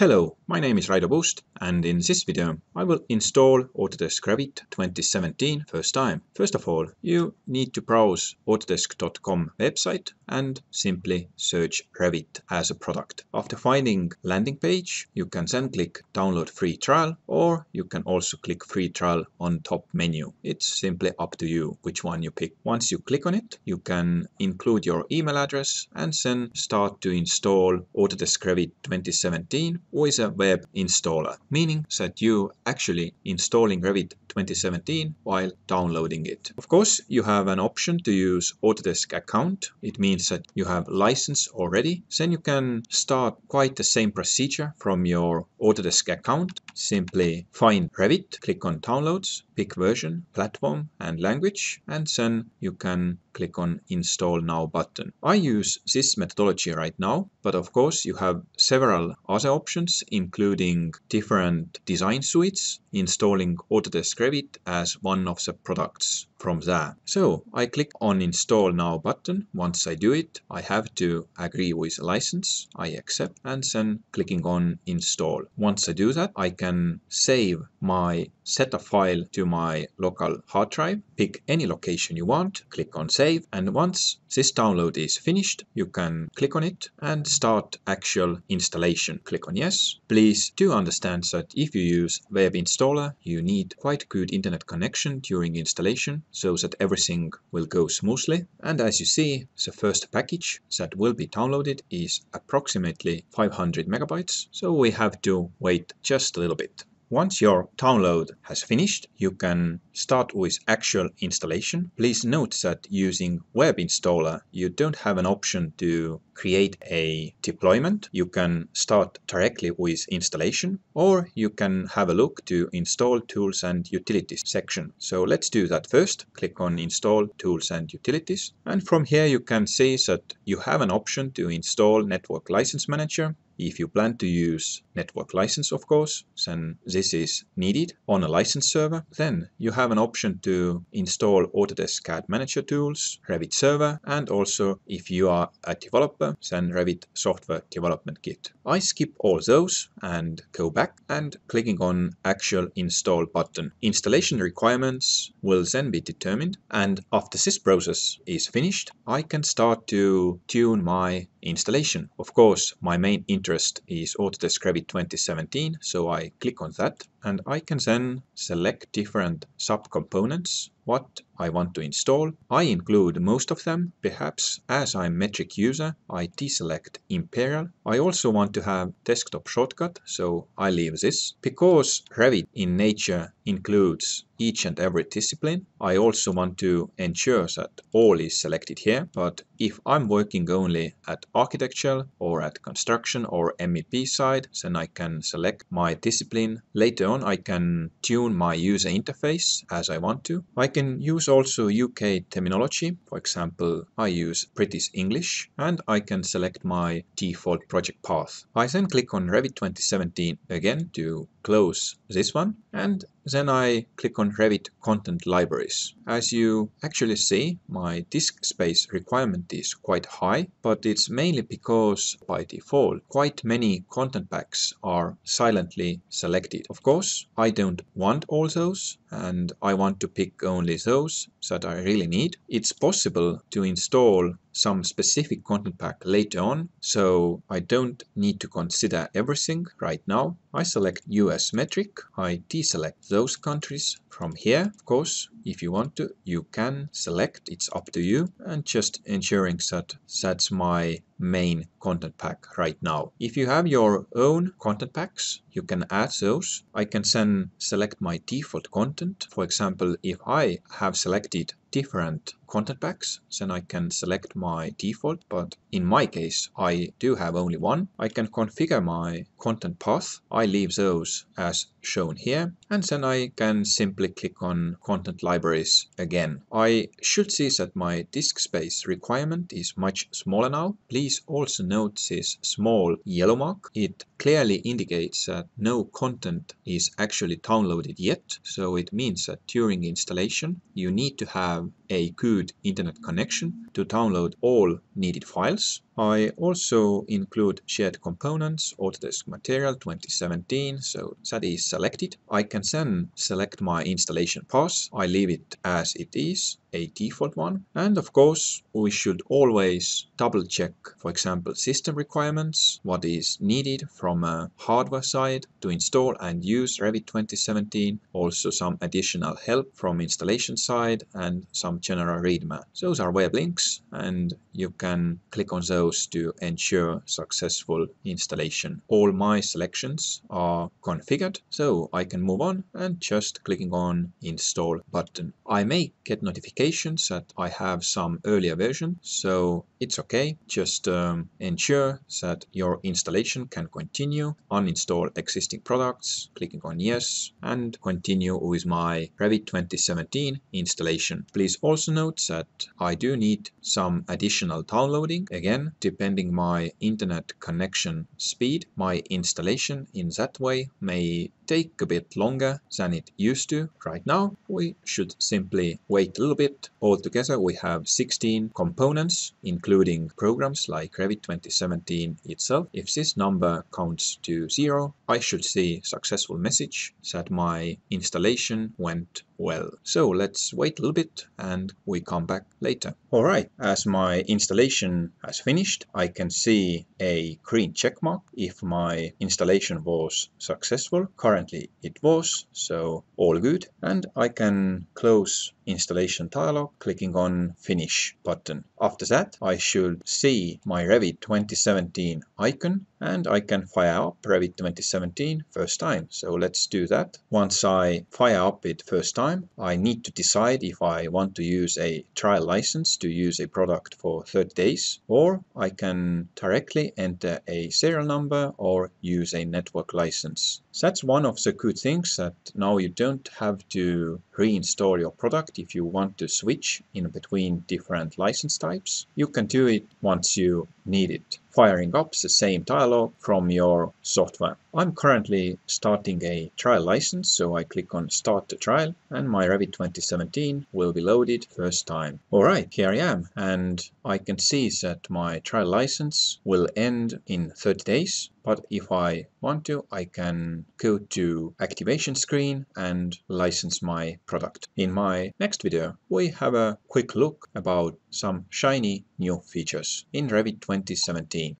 Hello, my name is Raido Puust and in this video I will install Autodesk Revit 2017 first time. First of all, you need to browse autodesk.com website and simply search Revit as a product. After finding landing page, you can then click download free trial or you can also click free trial on top menu. It's simply up to you which one you pick. Once you click on it, you can include your email address and then start to install Autodesk Revit 2017 with a web installer, meaning that you actually installing Revit 2017 while downloading it. Of course, you have an option to use Autodesk account. It means that you have license already. Then you can start quite the same procedure from your Autodesk account. Simply find Revit, click on downloads, pick version, platform and language, and then you can click on install now button. I use this methodology right now, but of course you have several other options including different design suites, installing Autodesk Revit as one of the products from there. So I click on install now button. Once I do it, I have to agree with license. I accept and then clicking on install. Once I do that, I can save my setup file to my local hard drive. Pick any location you want, click on save and once this download is finished, you can click on it and start actual installation. Click on yes. Please do understand that if you use web installer, you need quite good internet connection during installation so that everything will go smoothly. And as you see, the first package that will be downloaded is approximately 500 megabytes. So we have to wait just a little bit. Once your download has finished, you can start with actual installation. Please note that using web installer, you don't have an option to create a deployment. You can start directly with installation or you can have a look to install tools and utilities section. So let's do that first. Click on install tools and utilities. And from here you can see that you have an option to install network license manager if you plan to use network license, of course, then this is needed on a license server. Then you have an option to install Autodesk CAD Manager tools, Revit Server, and also if you are a developer, then Revit Software Development Kit. I skip all those and go back and clicking on actual install button. Installation requirements will then be determined and after this process is finished, I can start to tune my installation. Of course, my main interest is Autodesk Revit 2017, so I click on that and I can then select different subcomponents what I want to install. I include most of them. Perhaps as I'm metric user, I deselect Imperial. I also want to have desktop shortcut, so I leave this. Because Revit in nature includes each and every discipline, I also want to ensure that all is selected here. But if I'm working only at architecture or at construction or MEP side, then I can select my discipline. Later on, I can tune my user interface as I want to. I can use also UK terminology. For example, I use British English and I can select my default project path. I then click on Revit 2017 again to close this one and then I click on Revit content libraries. As you actually see, my disk space requirement is quite high, but it's mainly because by default quite many content packs are silently selected. Of course, I don't want all those and I want to pick only those that I really need. It's possible to install some specific content pack later on, so I don't need to consider everything right now. I select US metric, I deselect those countries from here. Of course, if you want to, you can select, it's up to you, and just ensuring that that's my main content pack right now. If you have your own content packs, you can add those. I can then select my default content. For example, if I have selected different content packs, then I can select my default, but in my case, I do have only one. I can configure my content path. I leave those as shown here, and then I can simply click on content libraries again. I should see that my disk space requirement is much smaller now. Please also note this small yellow mark. It clearly indicates that no content is actually downloaded yet, so it means that during installation you need to have a good internet connection to download all needed files. I also include shared components Autodesk Material 2017, so that is selected. I can then select my installation path. I leave it as it is a default one. And of course, we should always double check, for example, system requirements, what is needed from a hardware side to install and use Revit 2017, also some additional help from installation side and some general read map. Those are web links and you can click on those to ensure successful installation. All my selections are configured, so I can move on and just clicking on install button. I may get notifications that I have some earlier version, so it's okay. Just um, ensure that your installation can continue, uninstall existing products, clicking on yes, and continue with my Revit 2017 installation. Please also note that I do need some additional downloading. Again, depending my internet connection speed, my installation in that way may take a bit longer than it used to. Right now, we should simply wait a little bit. Altogether, we have 16 components, including programs like Revit 2017 itself. If this number counts to zero, I should see successful message that my installation went well. So let's wait a little bit and we come back later. Alright, as my installation has finished, I can see a green check mark if my installation was successful. Currently it was, so all good. And I can close installation dialog clicking on finish button. After that I should see my Revit 2017 icon and I can fire up Revit 2017 first time. So let's do that. Once I fire up it first time I need to decide if I want to use a trial license to use a product for 30 days or I can directly enter a serial number or use a network license. So That's one of the good things that now you don't have to reinstall your product if you want to switch in between different license types. You can do it once you need it firing up the same dialog from your software. I'm currently starting a trial license, so I click on start the trial and my Revit 2017 will be loaded first time. Alright, here I am and I can see that my trial license will end in 30 days. But if I want to, I can go to activation screen and license my product. In my next video, we have a quick look about some shiny new features in Revit 2017.